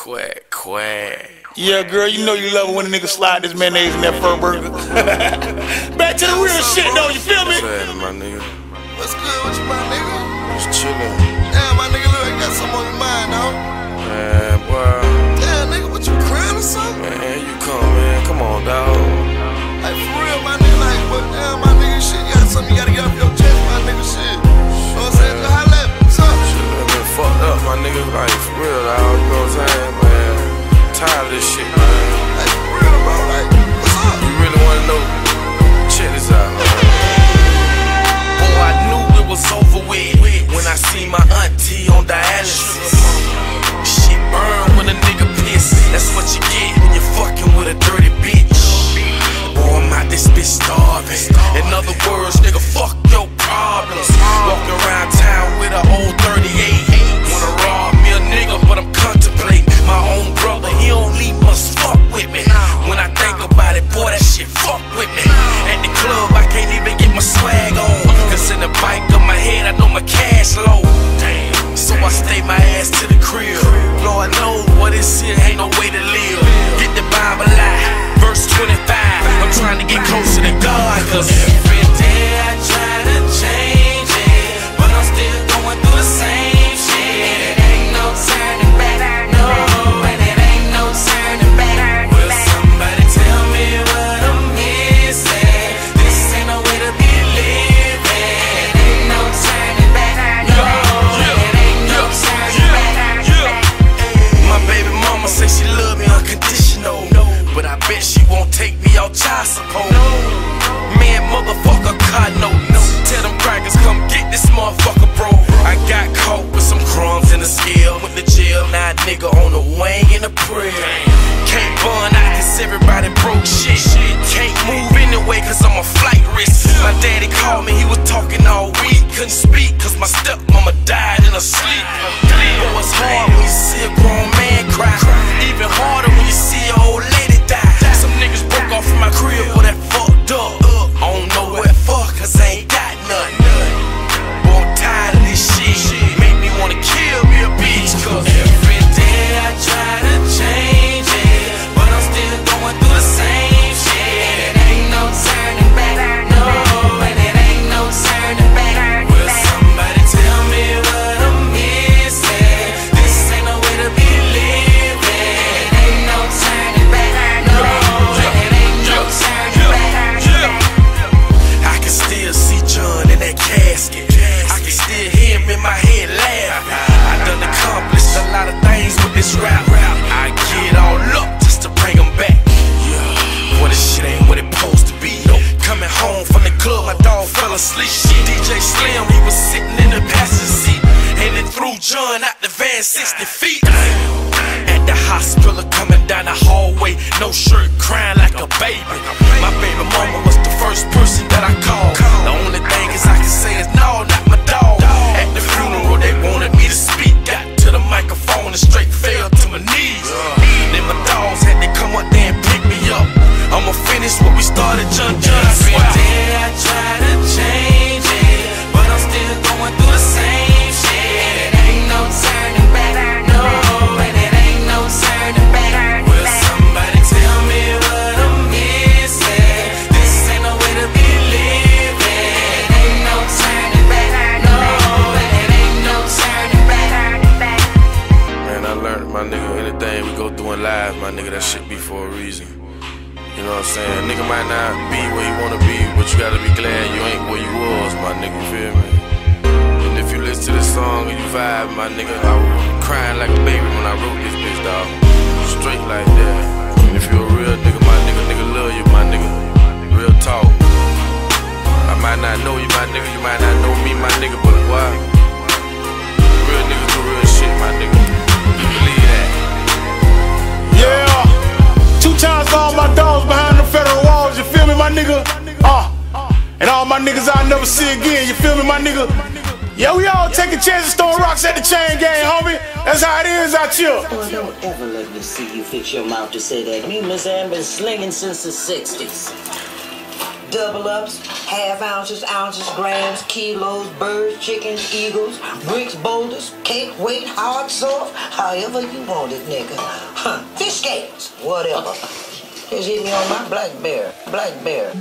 Quack, quack. Yeah, girl, you know you love it when a nigga slide this mayonnaise in that fur burger. Back to the real shit, though, you feel me? What's happening, my nigga? What's good with you, my nigga? Just chillin'. Damn, my nigga, look, you got something on your mind, dog. Man, boy. Damn, nigga, what you crying or something? Man, you come, man. Come on, dog. God. Move cause I'm a flight risk. My daddy called me, he was talking all week. Couldn't speak cause my stepmama died in her sleep. Boy, it's hard fell. DJ Slim, he was sitting in the passenger seat. And it threw John out the van 60 feet. At the hospital, coming down the hallway, no shirt, crying like a baby. My baby mama was the first person that I called. That shit be for a reason. You know what I'm saying? Nigga might not be where you wanna be, but you gotta be glad you ain't where you was, my nigga, feel me? And if you listen to this song and you vibe, my nigga, I was crying like a baby when I wrote this bitch, dog. Straight like that. And if you a real nigga, my nigga, nigga love you, my nigga. Real talk. I might not know you, my nigga, you might not know me, my nigga, but why? Nigga? Uh. And all my niggas I'll never see again, you feel me, my nigga? Yeah, we all taking chances throwing rocks at the chain gang, homie. That's how it is out here. Well, don't ever let me see you fix your mouth to say that. Me, Miss Ann, been slinging since the 60s. double ups, half ounces, ounces, grams, kilos, birds, chickens, eagles, bricks, boulders, cake, weight, hard, soft, however you want it, nigga. Huh, fish scales, whatever. Just hit me on my black bear. Black Blackberry.